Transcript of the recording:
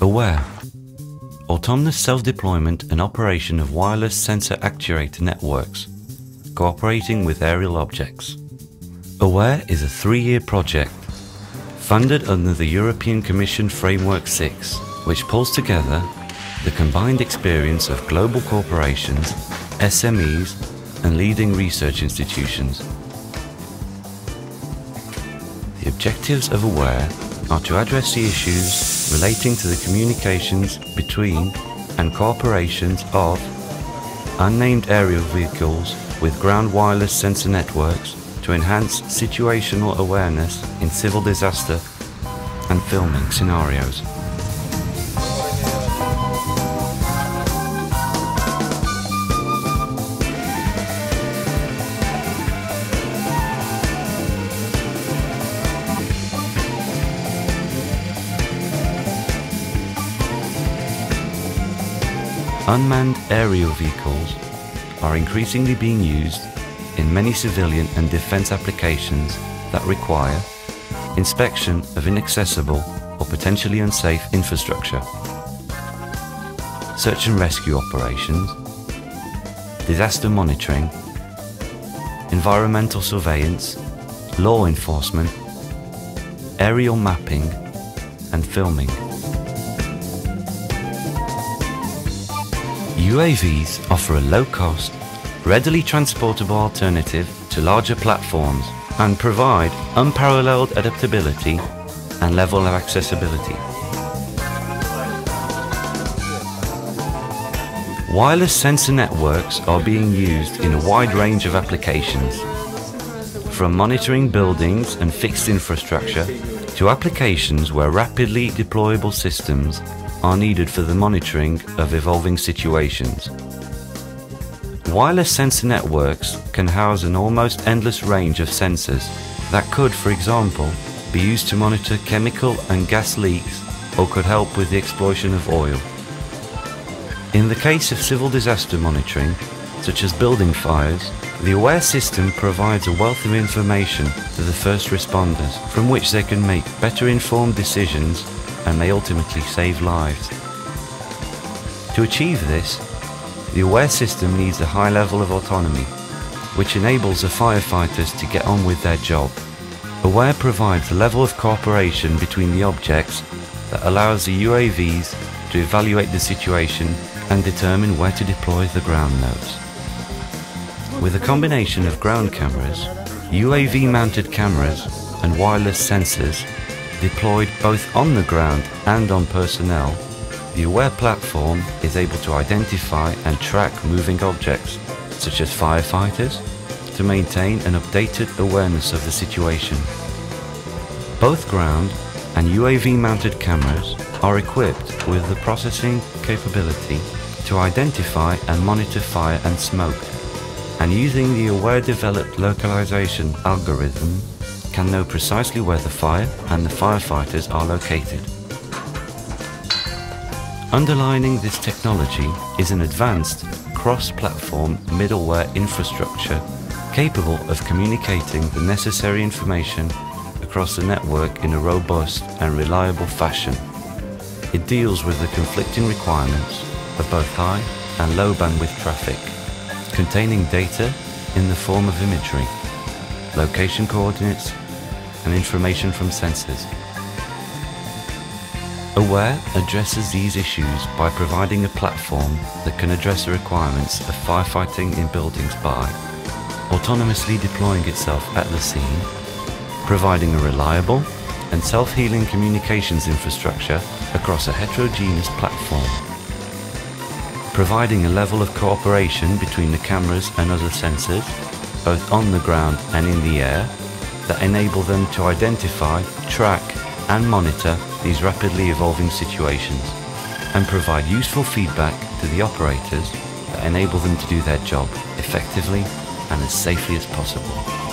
Aware Autonomous self-deployment and operation of wireless sensor actuator networks, cooperating with aerial objects. AWARE is a three-year project funded under the European Commission Framework 6, which pulls together the combined experience of global corporations, SMEs and leading research institutions. The objectives of AWARE are to address the issues relating to the communications between and cooperations of unmanned aerial vehicles with ground wireless sensor networks to enhance situational awareness in civil disaster and filming scenarios. Unmanned aerial vehicles are increasingly being used in many civilian and defense applications that require inspection of inaccessible or potentially unsafe infrastructure, search and rescue operations, disaster monitoring, environmental surveillance, law enforcement, aerial mapping and filming. UAVs offer a low-cost, readily transportable alternative to larger platforms and provide unparalleled adaptability and level of accessibility. Wireless sensor networks are being used in a wide range of applications, from monitoring buildings and fixed infrastructure to applications where rapidly deployable systems are needed for the monitoring of evolving situations. Wireless sensor networks can house an almost endless range of sensors that could, for example, be used to monitor chemical and gas leaks or could help with the exploitation of oil. In the case of civil disaster monitoring, such as building fires, the AWARE system provides a wealth of information to the first responders from which they can make better informed decisions and may ultimately save lives. To achieve this, the AWARE system needs a high level of autonomy, which enables the firefighters to get on with their job. AWARE provides a level of cooperation between the objects that allows the UAVs to evaluate the situation and determine where to deploy the ground nodes. With a combination of ground cameras, UAV mounted cameras and wireless sensors deployed both on the ground and on personnel, the AWARE platform is able to identify and track moving objects, such as firefighters, to maintain an updated awareness of the situation. Both ground and UAV mounted cameras are equipped with the processing capability to identify and monitor fire and smoke, and using the AWARE developed localization algorithm can know precisely where the fire and the firefighters are located. Underlining this technology is an advanced cross-platform middleware infrastructure capable of communicating the necessary information across the network in a robust and reliable fashion. It deals with the conflicting requirements of both high and low bandwidth traffic, containing data in the form of imagery, location coordinates, and information from sensors. AWARE addresses these issues by providing a platform that can address the requirements of firefighting in buildings by autonomously deploying itself at the scene, providing a reliable and self-healing communications infrastructure across a heterogeneous platform, providing a level of cooperation between the cameras and other sensors, both on the ground and in the air, that enable them to identify, track and monitor these rapidly evolving situations and provide useful feedback to the operators that enable them to do their job effectively and as safely as possible.